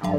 New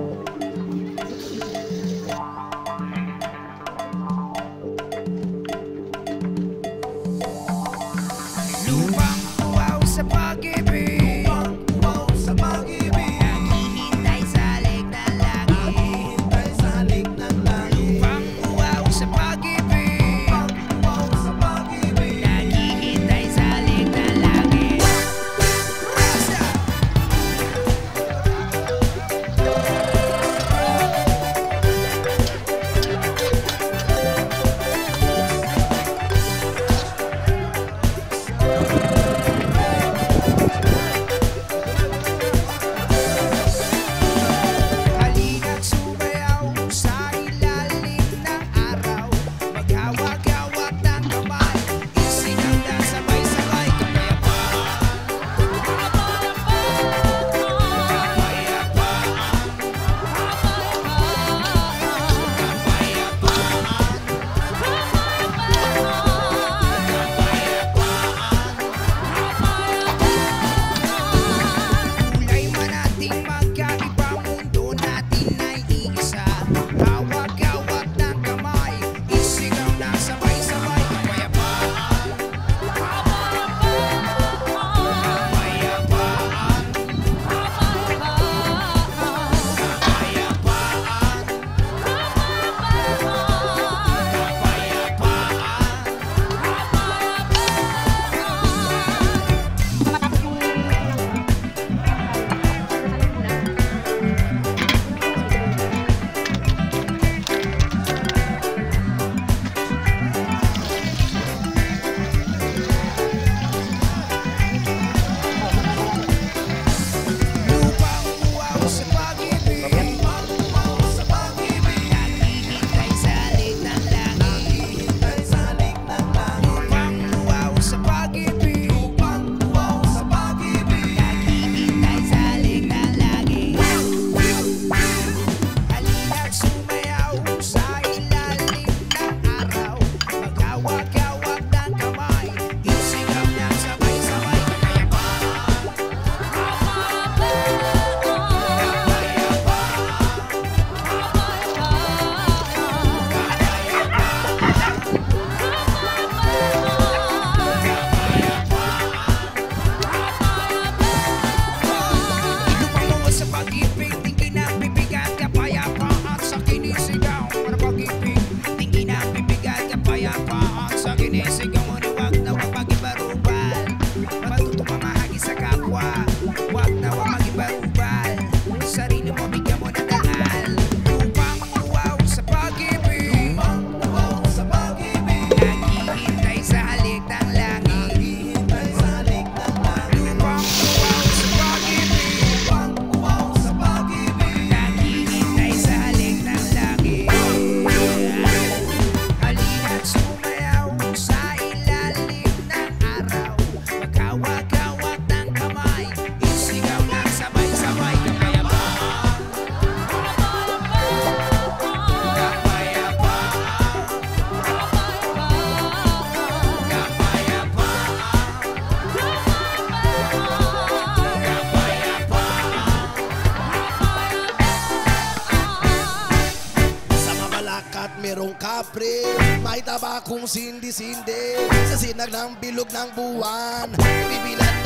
merong kapre. May tabakong sindi-sindi. Sa sinag ng bilog ng buwan Bibilan